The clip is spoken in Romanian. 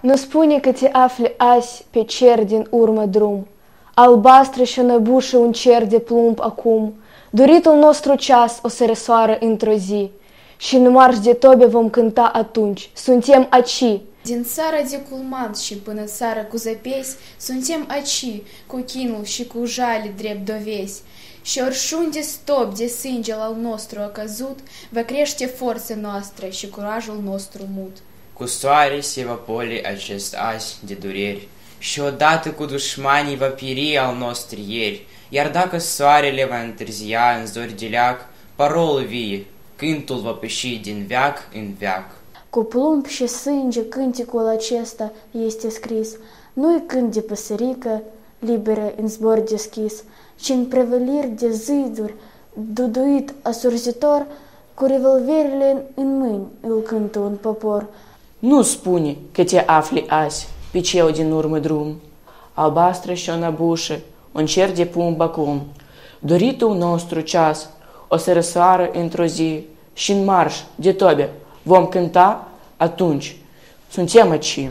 Nu spune că te afli azi pe cer din urmă drum, albastră și năbușă un cer de plumb acum, doritul nostru ceas o să răsoară într-o zi, și în marș de tobe vom cânta atunci, suntem aci. Din țara de culman și până țara cu zăpezi, suntem aci, cu chinul și cu jale drept dovezi. Și oriunde stop de sângele al nostru a căzut, va crește forța noastră și curajul nostru mut. Cu soare se va poli acest azi de dureri și odată cu dușmanii va piri al nostru ieri, iar dacă soarele va întârzia în zori de leac, parolul vie, cântul va păși din veac în veac. Cu plumb și sânge cânticul acesta este scris, nu-i cânt de păsărică, liberă în zbor deschis, ci în prevăliri de ziduri, duduit asurzitor, cu revolverile în mâini îl cântă un popor. Nu spune că te afli azi pe cel din urmă drum, albastră și o năbușă, un cer de plumb acum. Doritul nostru ceas o să răsoară într-o zi și în marș de tobe vom cânta atunci. Suntem aici.